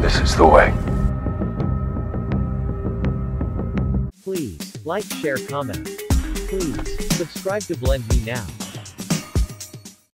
This is the way. Please, like, share, comment. Please, subscribe to Blend Me Now.